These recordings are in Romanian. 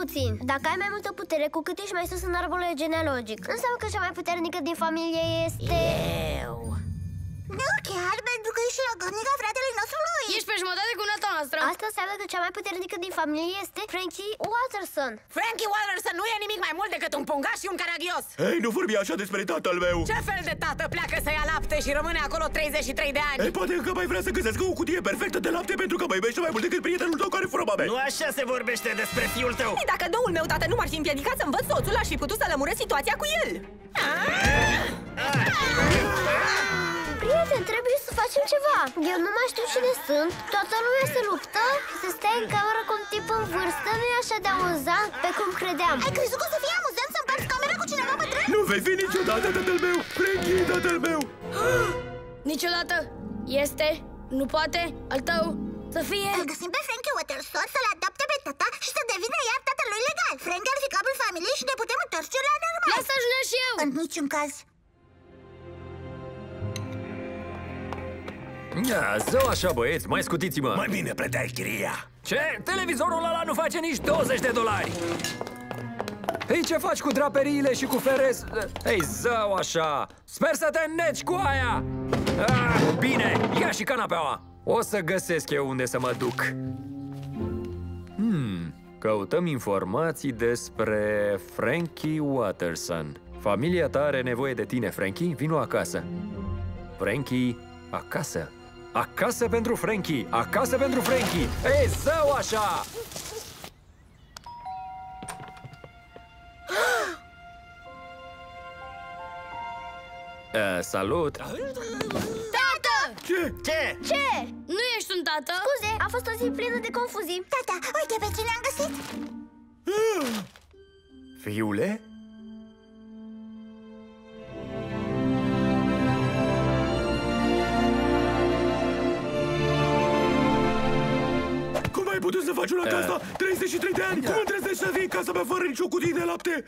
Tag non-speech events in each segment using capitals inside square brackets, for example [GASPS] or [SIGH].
puțin. Dacă ai mai multă putere, cu cât ești mai sus în arborul genealogic, înseamnă că cea mai puternică din familie este... Eu Nu chiar, pentru că ești la gândnica Asta înseamnă că cea mai puternică din familie este Frankie Watterson. Frankie Wallerson nu e nimic mai mult decât un pungaș și un caragios Hei, nu vorbi așa despre tatăl meu! Ce fel de tată pleacă să ia lapte și rămâne acolo 33 de ani? Ei, poate că mai vrea să găsească o cutie perfectă de lapte pentru că mă iubește mai mult decât prietenul tău care fură mame! Nu așa se vorbește despre fiul tău! Păi dacă noul meu tată nu m-ar fi împiedicat să învăț soțul, aș fi putut să lămuresc situația cu el. Nu mai știu cine sunt, toată lumea se luptă, să stai în cameră cu un tip în vârstă nu e așa de amuzant pe cum credeam. Ai crezut că o să fie amuzant să împarți camera cu cineva bătrân? Nu vei fi niciodată tatăl meu! Frankie e tatăl meu! [GASPS] Niciodată Este, nu poate, al tău Să fie Îl găsim pe Frankie Watterson să-l adopte pe tata și să devină iar tatăl lui legal Frankie ar fi capul familiei și ne putem întoarce la normal Lasă ajunge și eu În niciun caz Ia, zău așa băieți, mai scutiți-mă. Mai bine plăteai chiria! Ce? Televizorul ăla nu face nici 20 de dolari. Ei, ce faci cu draperiile și cu feres? Ei, zău așa. Sper să te înneci cu aia. Ah, Bine, ia și canapeaua O să găsesc eu unde să mă duc. Hmm, căutăm informații despre Frankie Watterson. Familia ta are nevoie de tine, Frankie, vino acasă. Frankie, acasă Acasă pentru Frankie! Acasă pentru Frankie! Ei, zău așa! Uh, salut! Tată! Ce? Ce? Ce? Nu ești un tată? Scuze, a fost o zi plină de confuzii. Tata, uite pe cine am găsit Fiule? Putut să faci una ca asta? 33 de ani! Cum îmi trezești să vii în casa mea fără nicio cutie de lapte?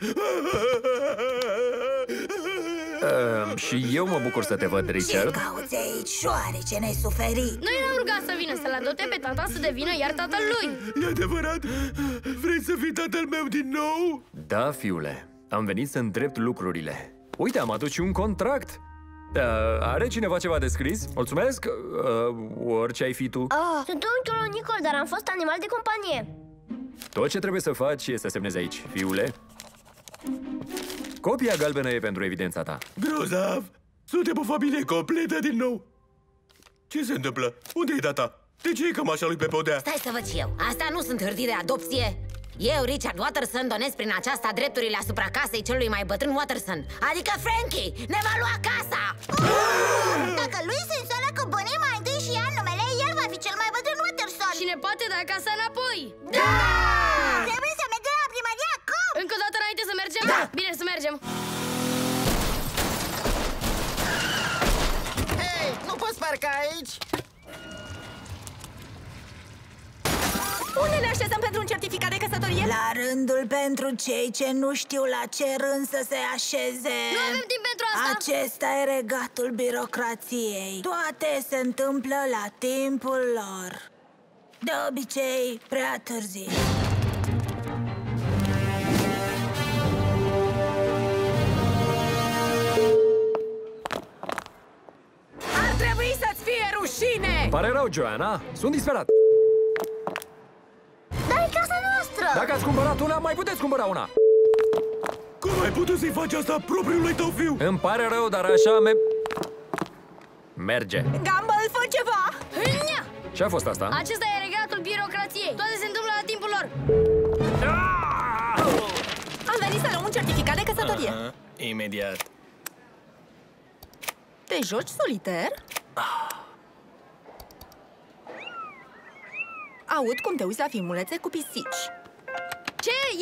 Uh, și eu mă bucur să te văd, Richard. cauți aici, șoarece, ne-ai suferit Noi l-am rugat să vină să-l adopte pe tata să devină iar tatăl lui E adevărat? Vrei să fii tatăl meu din nou? Da, fiule, am venit să îndrept lucrurile. Uite, am adus și un contract. Uh, are cineva ceva de scris? Mulțumesc! Uh, orice ai fi tu. Oh, sunt unchiul lui Nicol, dar am fost animal de companie. Tot ce trebuie să faci e să semnezi aici, fiule. Copia galbenă e pentru evidența ta. Grozav! Suntem o familie completă din nou! Ce se întâmplă? Unde e data? De ce e cămașa lui pe podea? Stai să văd și eu. Astea nu sunt hârtii de adopție. Eu, Richard Watterson, donez prin aceasta drepturile asupra casei celui mai bătrân Watterson, adică Frankie! Ne va lua casa! Dacă lui se însoară cu bunii mai întâi și ia numele, el va fi cel mai bătrân Watterson Și ne poate da casa înapoi Da! Trebuie să mergem la primărie acum Încă o dată înainte să mergem? Bine, să mergem Hei, nu poți parca aici? Unde ne așezăm pentru un certificat de căsătorie? La rândul pentru cei ce nu știu la ce rând să se așeze Nu avem timp pentru asta Acesta e regatul birocrației Toate se întâmplă la timpul lor De obicei, prea târziu Ar trebui să-ți fie rușine! Pare rău, Joanna. Sunt disperat. Dar e casa noastră! Dacă ați cumpărat una, mai puteți cumpăra una. Cum ai putut să-i faci asta propriului tău fiu? Îmi pare rău, dar așa me... Merge. Gumball, fă ceva! Hânia! Ce a fost asta? Acesta e regatul birocrației Toate se întâmplă la timpul lor Am venit să luăm un certificat de căsătorie. Aha, imediat. Te joci soliter? Aud cum te uiți la filmulețe cu pisici.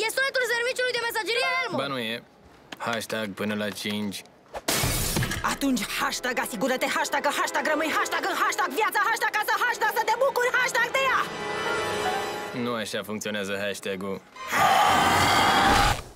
Ce? E sunetul serviciului de mesagerie Elmo Ba nu e. Hashtag până la 5. Atunci hashtag asigură-te, hashtag hashtag rămâi, hashtag în hashtag viața, hashtag ca să hashtag să te bucuri, hashtag de ea! Nu așa funcționează hashtag-ul. Ah!